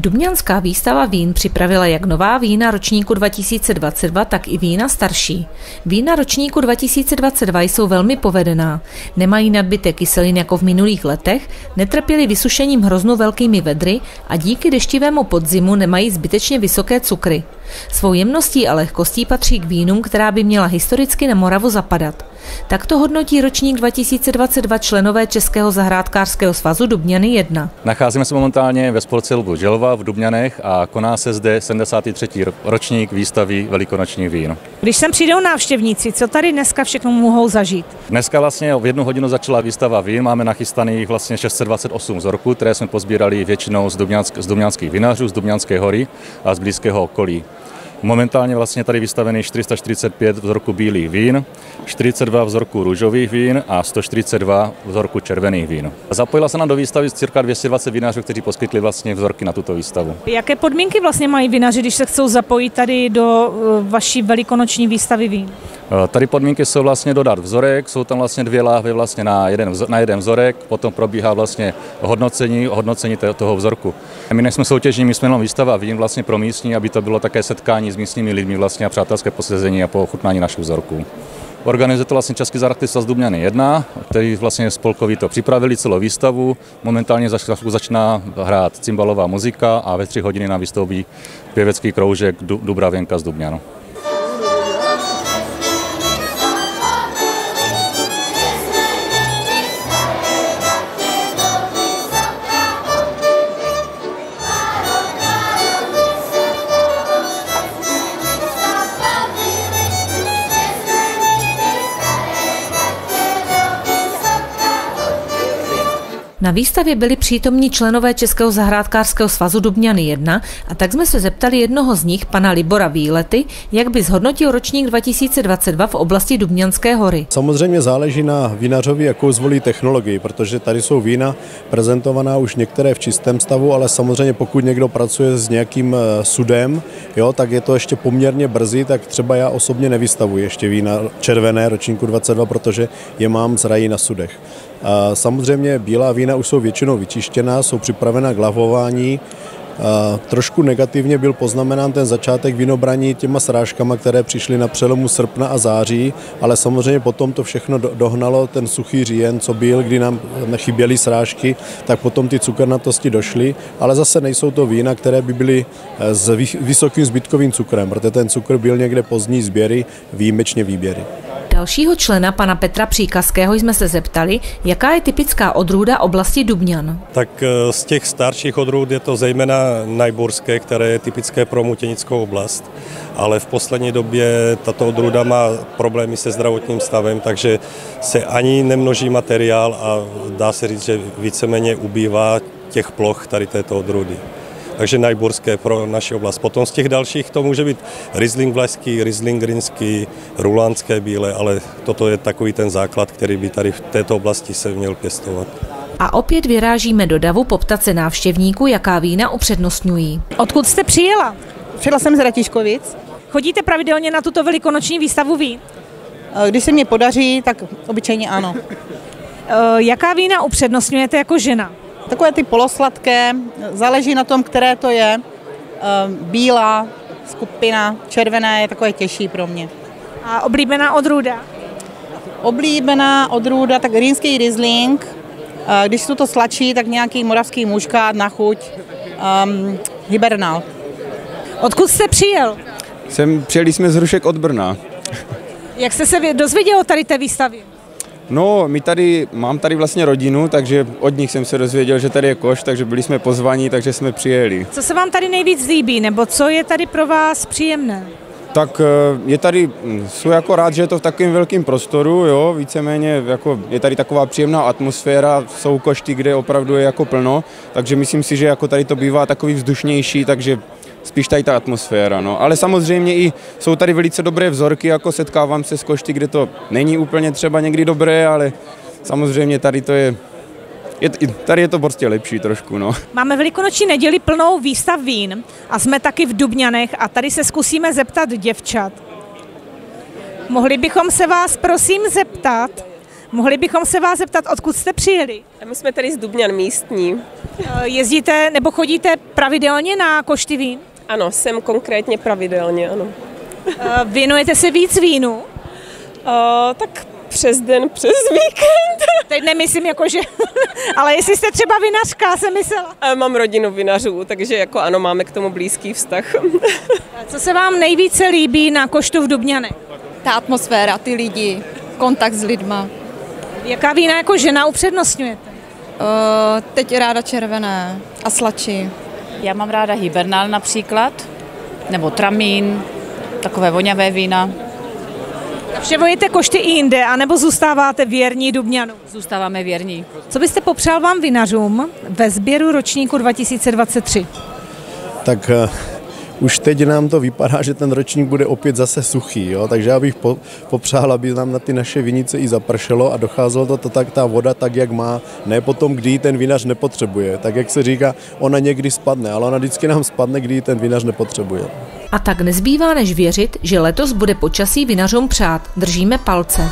Dubňanská výstava vín připravila jak nová vína ročníku 2022, tak i vína starší. Vína ročníku 2022 jsou velmi povedená. Nemají nadbytek kyselin jako v minulých letech, netrpěli vysušením hroznu velkými vedry a díky deštivému podzimu nemají zbytečně vysoké cukry. Svou jemností a lehkostí patří k vínům, která by měla historicky na Moravu zapadat. Tak to hodnotí ročník 2022 členové Českého zahrádkářského svazu Dubňany 1. Nacházíme se momentálně ve spolce Lbu Želva v Dubňanech a koná se zde 73. ročník výstavy velikonočních vín. Když sem přijdou návštěvníci, co tady dneska všechno mohou zažít? Dneska vlastně v jednu hodinu začala výstava vín. Máme nachystaných vlastně 628 vzorků, které jsme pozbírali většinou z, Dubňansk, z dubňanských vinařů, z Dubňanské hory a z blízkého okolí. Momentálně vlastně tady vystavený 445 vzorků bílých vín, 42 vzorků růžových vín a 142 vzorků červených vín. Zapojila se nám do výstavy cirka 220 vinařů, kteří poskytli vlastně vzorky na tuto výstavu. Jaké podmínky vlastně mají vinaři, když se chcou zapojit tady do eh, vaší velikonoční výstavy vín? Eh, tady podmínky jsou vlastně dodat vzorek, jsou tam vlastně dvě láhve vlastně na jeden, na jeden vzorek, potom probíhá vlastně hodnocení, hodnocení toho vzorku. My nejsme soutěžní, my jsme jenom výstava vín vlastně pro místní, aby to bylo také setkání s místními lidmi vlastně a přátelské posezení a po ochutnání našich vzorků. Organizuje to vlastně Český zahrady svaz Dubňany 1, který vlastně spolkový to připravili celou výstavu. Momentálně začíná hrát cymbalová muzika a ve tři hodiny nám vystoupí pěvecký kroužek Dubravěnka z Dubňanu. Na výstavě byli přítomní členové Českého zahrádkářského svazu Dubňany 1 a tak jsme se zeptali jednoho z nich, pana Libora Výlety, jak by zhodnotil ročník 2022 v oblasti Dubňanské hory. Samozřejmě záleží na vinařovi, jakou zvolí technologii, protože tady jsou vína prezentovaná už některé v čistém stavu, ale samozřejmě pokud někdo pracuje s nějakým eh, sudem, jo, tak je to ještě poměrně brzy, tak třeba já osobně nevystavuji ještě vína červené ročníku 22, protože je mám zrají na sudech. A samozřejmě bílá vína už jsou většinou vyčištěná, jsou připravena k lavování. Trošku negativně byl poznamenán ten začátek vinobraní těma srážkama, které přišly na přelomu srpna a září, ale samozřejmě potom to všechno dohnalo ten suchý říjen, co byl, kdy nám chyběly srážky, tak potom ty cukernatosti došly, ale zase nejsou to vína, které by byly eh, s vysokým zbytkovým cukrem, protože ten cukr byl někde pozdní sběry, výjimečně výběry. Dalšího člena, pana Petra Příkazského, jsme se zeptali, jaká je typická odrůda oblasti Dubňan. Tak eh, z těch starších odrůd je to zejména najburské, které je typické pro Mutěnickou oblast, ale v poslední době tato odrůda má problémy se zdravotním stavem, takže se ani nemnoží materiál a dá se říct, že víceméně ubývá těch ploch tady této odrůdy takže najburské pro naši oblast. Potom z těch dalších to může být Riesling vlašský, Riesling grinský, Rulánské bílé, ale toto je takový ten základ, který by tady v této oblasti se měl pěstovat. A opět vyrážíme do davu poptat se návštěvníků, jaká vína upřednostňují. Odkud jste přijela? Přijela jsem z Ratiškovic. Chodíte pravidelně na tuto velikonoční výstavu vín? Když se mě podaří, tak obyčejně ano. Jaká vína upřednostňujete jako žena? Takové ty polosladké, záleží na tom, které to je. Ehm, bílá skupina, červená je takové těžší pro mě. A oblíbená odrůda? Oblíbená odrůda, tak rýnský Riesling, eh, když jsou to sladší, tak nějaký moravský muškát na chuť, um, hibernál. Odkud jste přijel? Jsem, přijeli jsme z Hrušek od Brna. Jak jste se dozvěděl o tady té výstavě? No, my tady, mám tady vlastně rodinu, takže od nich jsem se dozvěděl, že tady je koš, takže byli jsme pozvaní, takže jsme přijeli. Co se vám tady nejvíc líbí, nebo co je tady pro vás příjemné? Tak eh, je tady, hm, jsou jako rád, že je to v takovém velkém prostoru, jo, víceméně jako je tady taková příjemná atmosféra, jsou košty, kde opravdu je jako plno, takže myslím si, že jako tady to bývá takový vzdušnější, takže spíš tady ta atmosféra. No. Ale samozřejmě i jsou tady velice dobré vzorky, jako setkávám se s košty, kde to není úplně třeba někdy dobré, ale samozřejmě tady to je je, tady je to prostě lepší trošku. No. Máme velikonoční neděli plnou výstav vín a jsme taky v Dubňanech a tady se zkusíme zeptat děvčat. Mohli bychom se vás prosím zeptat, Mohli bychom se vás zeptat, odkud jste přijeli? My jsme tady z Dubňan místní. Eh, Jezdíte nebo chodíte pravidelně na košty vín? Ano, jsem konkrétně pravidelně, ano. Eh, Věnujete se víc vínu? Uh, tak přes den, přes víkend. Teď nemyslím jako, že... Ale jestli jste třeba vinařka, jsem myslela. A mám rodinu vinařů, takže jako ano, máme k tomu blízký vztah. Co se vám nejvíce líbí na koštu v Dubňanech? Ta atmosféra, ty lidi, kontakt s lidma. Jaká vína jako žena upřednostňujete? Uh, teď ráda červené a slačí. Já mám ráda hibernál například, nebo tramín, takové voňavé vína. Navštěvujete košty i jinde, anebo zůstáváte věrní Dubňanu? Zůstáváme věrní. Co byste popřál vám vinařům ve sběru ročníku 2023? Tak uh, už teď nám to vypadá, že ten ročník bude opět zase suchý, jo? takže já bych po, popřál, aby nám na ty naše vinice i zapršelo a docházelo to, to tak, ta voda tak, jak má, ne potom, kdy ji ten vinař nepotřebuje. Tak jak se říká, ona někdy spadne, ale ona vždycky nám spadne, kdy ji ten vinař nepotřebuje. A tak nezbývá než věřit, že letos bude počasí vinařům přát. Držíme palce.